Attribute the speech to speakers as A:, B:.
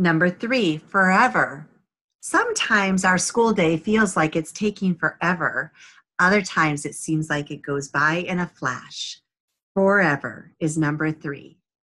A: Number three, forever. Sometimes our school day feels like it's taking forever. Other times it seems like it goes by in a flash. Forever is number three.